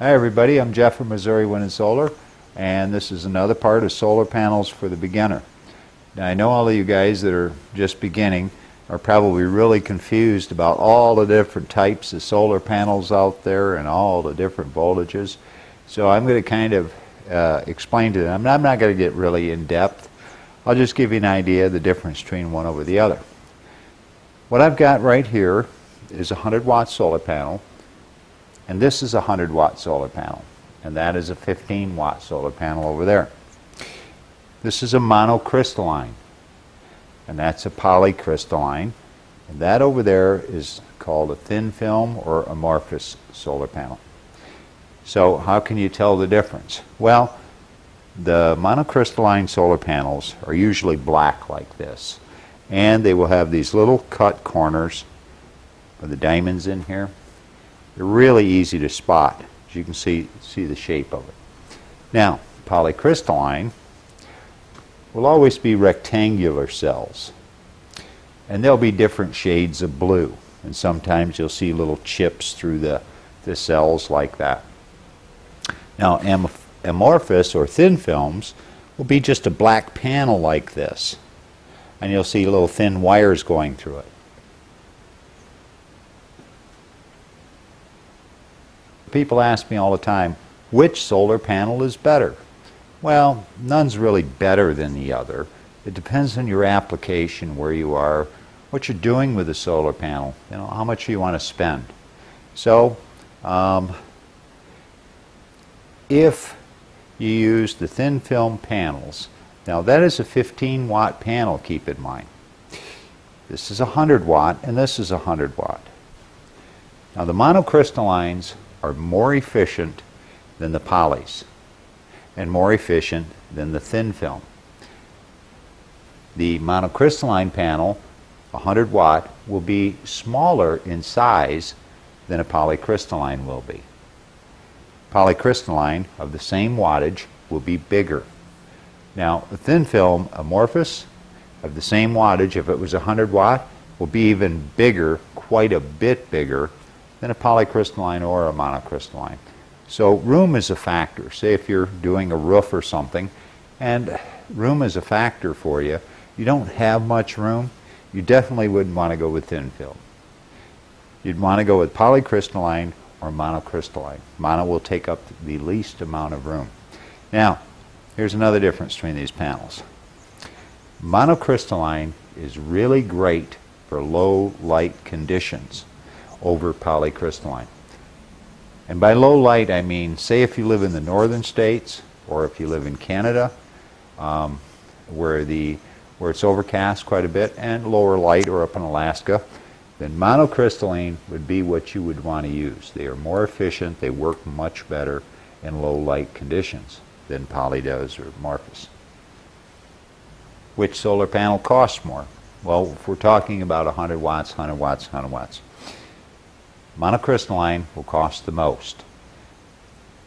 Hi everybody, I'm Jeff from Missouri Wind and Solar and this is another part of solar panels for the beginner. Now I know all of you guys that are just beginning are probably really confused about all the different types of solar panels out there and all the different voltages. So I'm going to kind of uh, explain to them. I'm not going to get really in depth. I'll just give you an idea of the difference between one over the other. What I've got right here is a 100 watt solar panel and this is a 100 watt solar panel. And that is a 15 watt solar panel over there. This is a monocrystalline. And that's a polycrystalline. And that over there is called a thin film or amorphous solar panel. So how can you tell the difference? Well, the monocrystalline solar panels are usually black like this. And they will have these little cut corners with the diamonds in here. They're really easy to spot. As you can see, see the shape of it. Now, polycrystalline will always be rectangular cells. And there'll be different shades of blue. And sometimes you'll see little chips through the, the cells like that. Now, am amorphous or thin films will be just a black panel like this. And you'll see little thin wires going through it. People ask me all the time, which solar panel is better? Well, none's really better than the other. It depends on your application, where you are, what you're doing with the solar panel, you know, how much you want to spend. So, um, if you use the thin film panels, now that is a 15 watt panel, keep in mind. This is a 100 watt and this is a 100 watt. Now the monocrystallines are more efficient than the polys and more efficient than the thin film. The monocrystalline panel, 100 watt, will be smaller in size than a polycrystalline will be. Polycrystalline of the same wattage will be bigger. Now, a thin film amorphous of the same wattage, if it was 100 watt, will be even bigger, quite a bit bigger than a polycrystalline or a monocrystalline. So room is a factor. Say if you're doing a roof or something, and room is a factor for you, you don't have much room, you definitely wouldn't want to go with thin film. You'd want to go with polycrystalline or monocrystalline. Mono will take up the least amount of room. Now, here's another difference between these panels. Monocrystalline is really great for low light conditions over polycrystalline. And by low light, I mean, say if you live in the northern states or if you live in Canada, um, where, the, where it's overcast quite a bit, and lower light or up in Alaska, then monocrystalline would be what you would want to use. They are more efficient, they work much better in low light conditions than poly does or amorphous. Which solar panel costs more? Well, if we're talking about 100 watts, 100 watts, 100 watts, Monocrystalline will cost the most.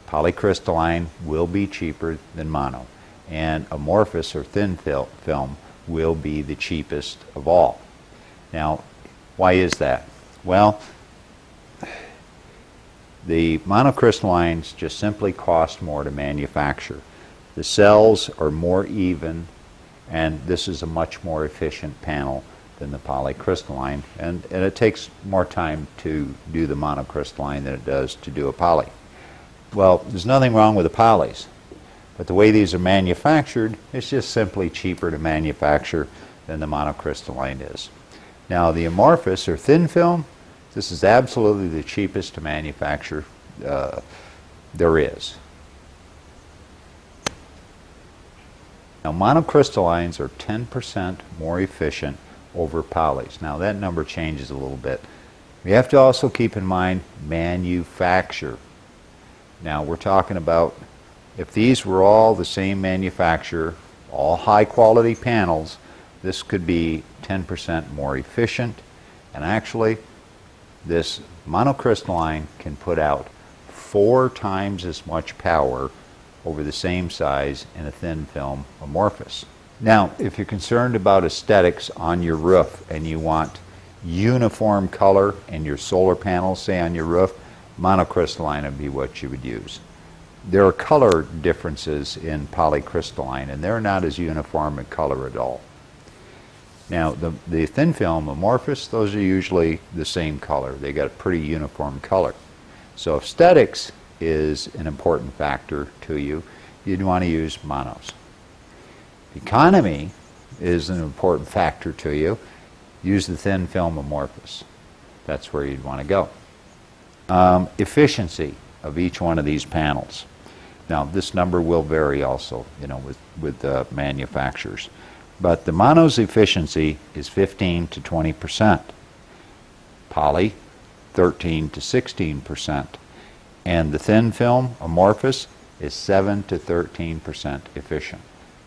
Polycrystalline will be cheaper than mono. And amorphous or thin fil film will be the cheapest of all. Now, why is that? Well, the monocrystallines just simply cost more to manufacture. The cells are more even, and this is a much more efficient panel than the polycrystalline, and, and it takes more time to do the monocrystalline than it does to do a poly. Well, there's nothing wrong with the polys, but the way these are manufactured, it's just simply cheaper to manufacture than the monocrystalline is. Now, the amorphous or thin film, this is absolutely the cheapest to manufacture uh, there is. Now, monocrystallines are 10% more efficient over polys. Now that number changes a little bit. We have to also keep in mind manufacture. Now we're talking about if these were all the same manufacturer, all high quality panels, this could be 10% more efficient and actually this monocrystalline can put out four times as much power over the same size in a thin film amorphous. Now, if you're concerned about aesthetics on your roof and you want uniform color in your solar panels, say on your roof, monocrystalline would be what you would use. There are color differences in polycrystalline, and they're not as uniform in color at all. Now, the, the thin film amorphous, those are usually the same color. They got a pretty uniform color. So aesthetics is an important factor to you. You'd want to use monos. Economy is an important factor to you. Use the thin film amorphous. That's where you'd want to go. Um, efficiency of each one of these panels. Now, this number will vary also, you know, with, with manufacturers. But the mono's efficiency is 15 to 20 percent. Poly, 13 to 16 percent. And the thin film, amorphous, is 7 to 13 percent efficient.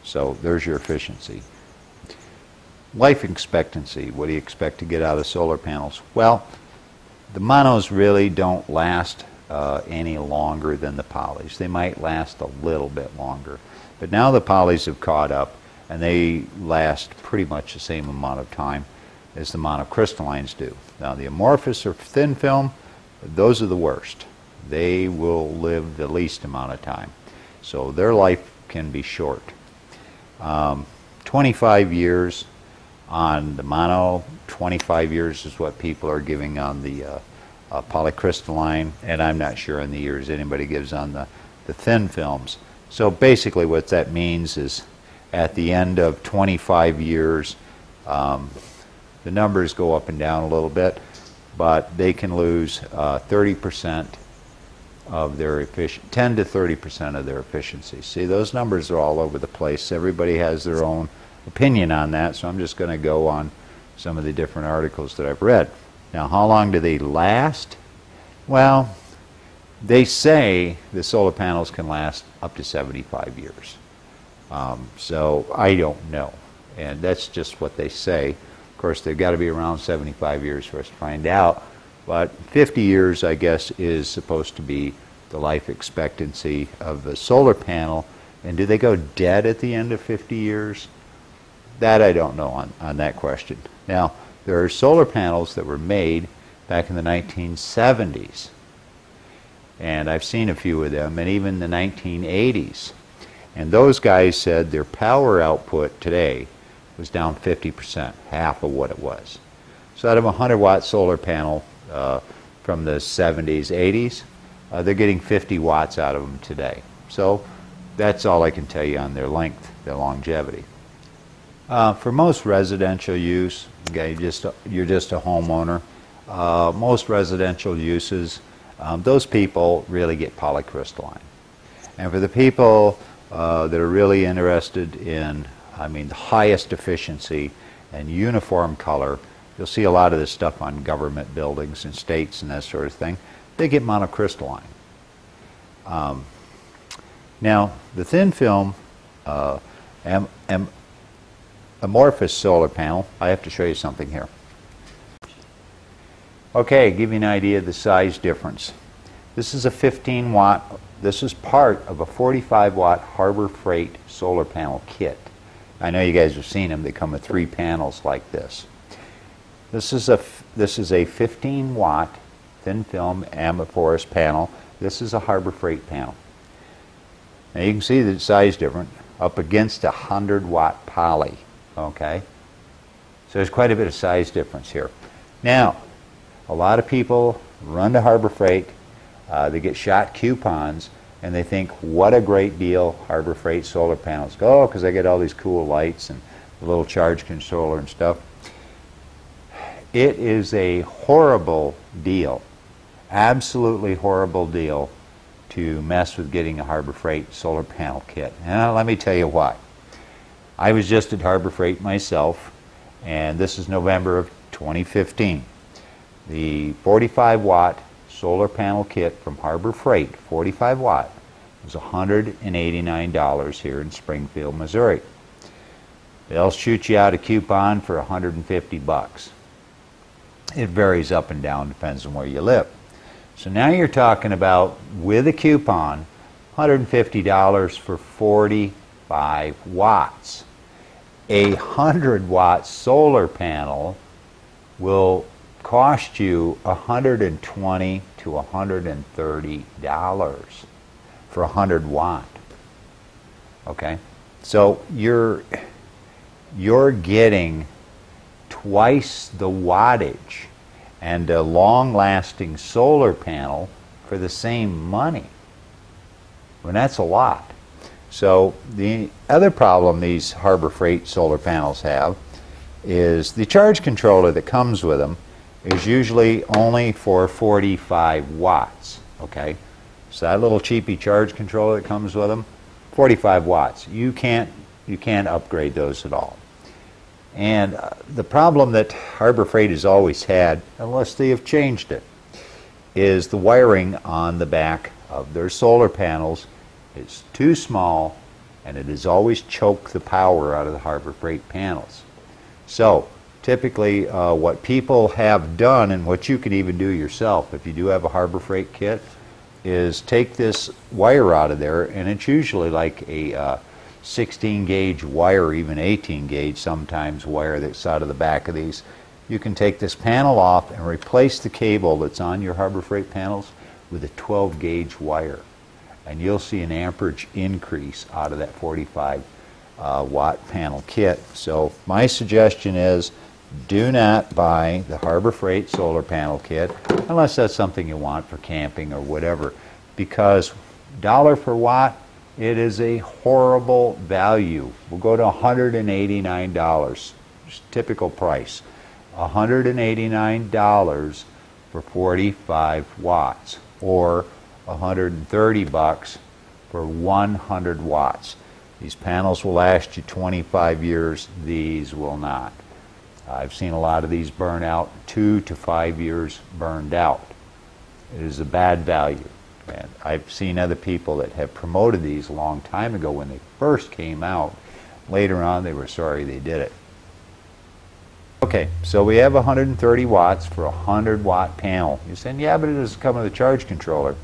So there's your efficiency. Life expectancy, what do you expect to get out of solar panels? Well, the monos really don't last uh, any longer than the polys. They might last a little bit longer. But now the polys have caught up and they last pretty much the same amount of time as the monocrystallines do. Now the amorphous or thin film, those are the worst. They will live the least amount of time. So their life can be short. Um, 25 years on the mono, 25 years is what people are giving on the uh, uh, polycrystalline, and I'm not sure on the years anybody gives on the, the thin films. So basically what that means is at the end of 25 years, um, the numbers go up and down a little bit, but they can lose uh, 30% of their efficient, 10 to 30% of their efficiency. See, those numbers are all over the place. Everybody has their own opinion on that, so I'm just going to go on some of the different articles that I've read. Now, how long do they last? Well, they say the solar panels can last up to 75 years. Um, so I don't know. And that's just what they say. Of course, they've got to be around 75 years for us to find out. But 50 years, I guess, is supposed to be the life expectancy of a solar panel. And do they go dead at the end of 50 years? That I don't know on, on that question. Now, there are solar panels that were made back in the 1970s. And I've seen a few of them, and even the 1980s. And those guys said their power output today was down 50%, half of what it was. So out of a 100 watt solar panel uh, from the 70s, 80s, uh, they're getting 50 watts out of them today. So that's all I can tell you on their length, their longevity. Uh, for most residential use, okay, just you're just a homeowner. Uh, most residential uses, um, those people really get polycrystalline. And for the people uh, that are really interested in, I mean, the highest efficiency and uniform color. You'll see a lot of this stuff on government buildings and states and that sort of thing. They get monocrystalline. Um, now, the thin film uh, am, am, amorphous solar panel, I have to show you something here. Okay, give you an idea of the size difference. This is a 15 watt this is part of a 45 watt Harbor Freight solar panel kit. I know you guys have seen them. They come with three panels like this. This is a this is a 15 watt thin film amorphous panel. This is a Harbor Freight panel. Now you can see the size different up against a 100 watt poly. Okay, so there's quite a bit of size difference here. Now, a lot of people run to Harbor Freight uh, they get shot coupons and they think, what a great deal Harbor Freight solar panels. Go, because I get all these cool lights and a little charge controller and stuff. It is a horrible deal, absolutely horrible deal to mess with getting a Harbor Freight solar panel kit. And let me tell you why. I was just at Harbor Freight myself, and this is November of 2015. The 45 watt solar panel kit from Harbor Freight, 45 watt, was $189 here in Springfield, Missouri. They'll shoot you out a coupon for 150 bucks. It varies up and down, depends on where you live. So now you're talking about, with a coupon, $150 for 45 watts. A 100 watt solar panel will cost you 120 to $130 for a 100 watt. Okay? So you're you're getting twice the wattage and a long-lasting solar panel for the same money. And that's a lot. So the other problem these Harbor Freight solar panels have is the charge controller that comes with them is usually only for 45 watts. Okay, so that little cheapy charge controller that comes with them, 45 watts. You can't you can't upgrade those at all. And uh, the problem that Harbor Freight has always had, unless they have changed it, is the wiring on the back of their solar panels is too small and it has always choked the power out of the Harbor Freight panels. So typically uh, what people have done and what you can even do yourself if you do have a Harbor Freight kit is take this wire out of there and it's usually like a uh, 16 gauge wire even 18 gauge sometimes wire that's out of the back of these. You can take this panel off and replace the cable that's on your Harbor Freight panels with a 12 gauge wire. And you'll see an amperage increase out of that 45 uh, watt panel kit. So my suggestion is do not buy the Harbor Freight solar panel kit unless that's something you want for camping or whatever because dollar per watt it is a horrible value. We'll go to $189, typical price. $189 for 45 watts or 130 bucks for 100 watts. These panels will last you 25 years. These will not. I've seen a lot of these burn out, two to five years burned out. It is a bad value. And I've seen other people that have promoted these a long time ago when they first came out. Later on, they were sorry they did it. Okay, so we have 130 watts for a 100 watt panel. You're saying, yeah, but it doesn't come with a charge controller.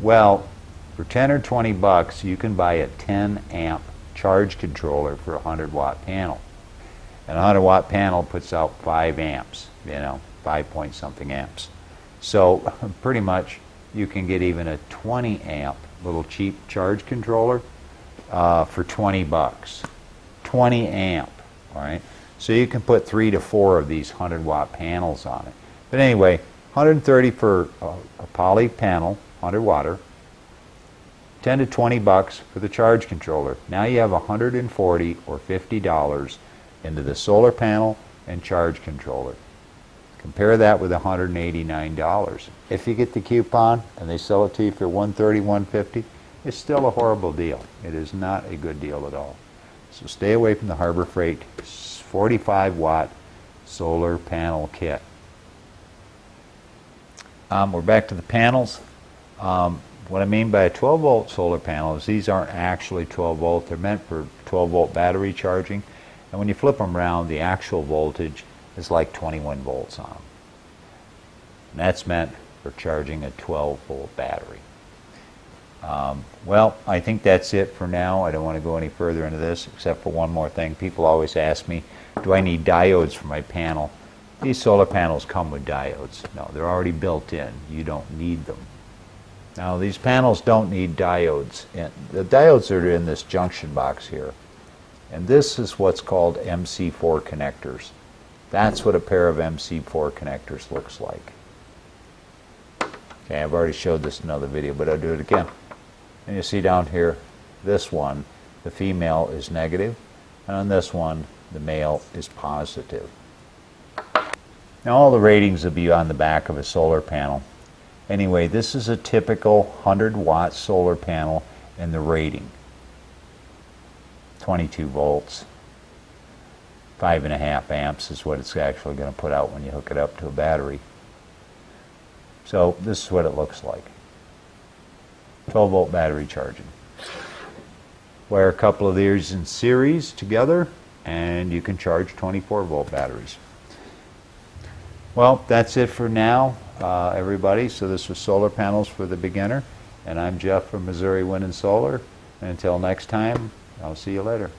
Well, for 10 or 20 bucks, you can buy a 10 amp charge controller for a 100 watt panel. And a 100 watt panel puts out 5 amps, you know, 5 point something amps. So pretty much you can get even a 20 amp little cheap charge controller uh, for 20 bucks. 20 amp, right? So you can put three to four of these 100 watt panels on it. But anyway, 130 for a, a poly panel, 100 watter, 10 to 20 bucks for the charge controller. Now you have 140 or 50 dollars into the solar panel and charge controller. Compare that with $189. If you get the coupon and they sell it to you for $130, $150, it's still a horrible deal. It is not a good deal at all. So stay away from the Harbor Freight 45 watt solar panel kit. Um, we're back to the panels. Um, what I mean by a 12 volt solar panel is these aren't actually 12 volt. They're meant for 12 volt battery charging. And when you flip them around, the actual voltage is like 21 volts on them. And that's meant for charging a 12 volt battery. Um, well, I think that's it for now. I don't want to go any further into this except for one more thing. People always ask me, do I need diodes for my panel? These solar panels come with diodes. No, they're already built in. You don't need them. Now, these panels don't need diodes. And the diodes are in this junction box here. And this is what's called MC4 connectors. That's what a pair of MC4 connectors looks like. Okay, I've already showed this in another video, but I'll do it again. And you see down here, this one, the female is negative, and on this one, the male is positive. Now all the ratings will be on the back of a solar panel. Anyway, this is a typical 100 watt solar panel and the rating. 22 volts, five and a half amps is what it's actually going to put out when you hook it up to a battery. So this is what it looks like. 12 volt battery charging. Wire a couple of these in series together and you can charge 24 volt batteries. Well, that's it for now, uh, everybody. So this was solar panels for the beginner. And I'm Jeff from Missouri Wind and Solar. And until next time, I'll see you later.